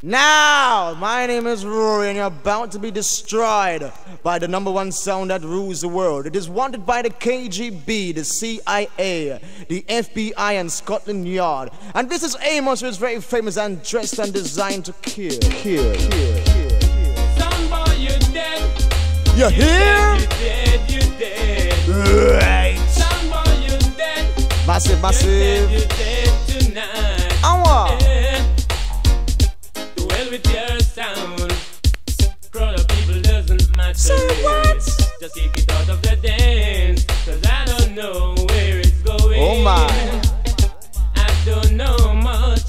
Now, my name is Rory, and you're about to be destroyed by the number one sound that rules the world. It is wanted by the KGB, the CIA, the FBI, and Scotland Yard. And this is Amos, who is very famous and dressed and designed to kill. Kill, kill, kill, kill. Somebody, you're dead. You hear? You dead, you dead. Just kick it out of the dance. Cause I don't know where it's going. Oh my. I don't know much.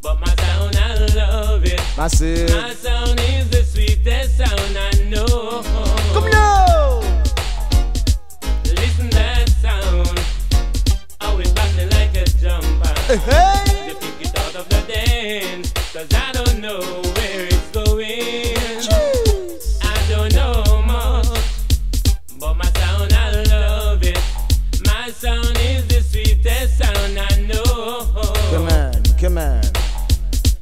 But my sound, I love it. Massive. My sound is the sweetest sound I know. Come now. Listen that sound. How it passing like a jumper. Hey. You kick it out of the dance. Cause I don't know on.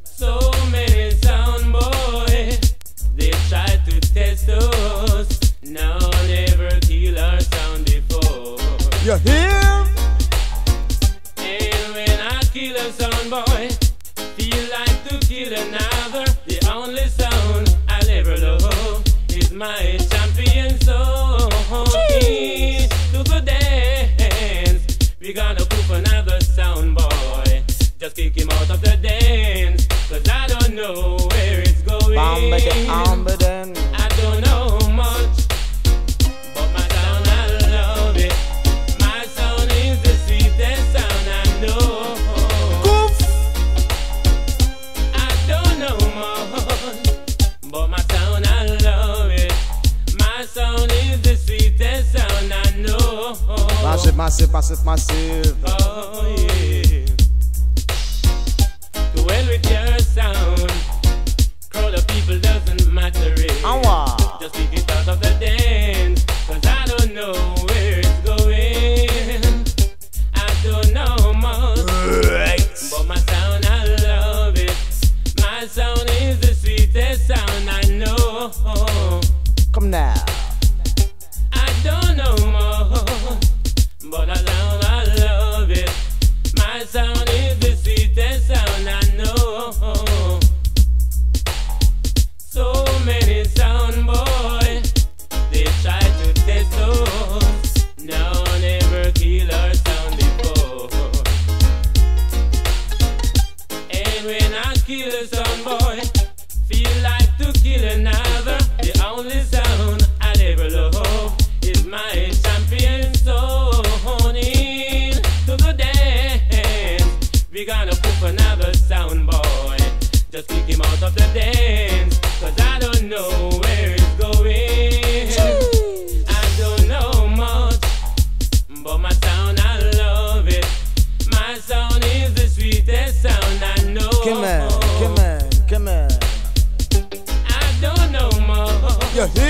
So many sound boy, they try to test us. Now never kill our sound before. You hear? And when I kill a sound boy, feel like to kill another. Kick him out of the dance, cause I don't know where it's going. Bamba de amba then. I don't know much, but my sound I love it. My sound is the sweetest sound I know. Goof. I don't know much, but my sound I love it. My sound is the sweetest sound I know. Massive, massive, massive, massive. Oh yeah. To with your sound. Crowd of people doesn't matter. It. Awa. Just kick it out of the dance. Cause I don't know where it's going. I don't know much. Right. But my sound, I love it. My sound is the sweetest sound I know. Come now. When I kill a sound boy, feel like to kill another. The only sound I'll ever love On,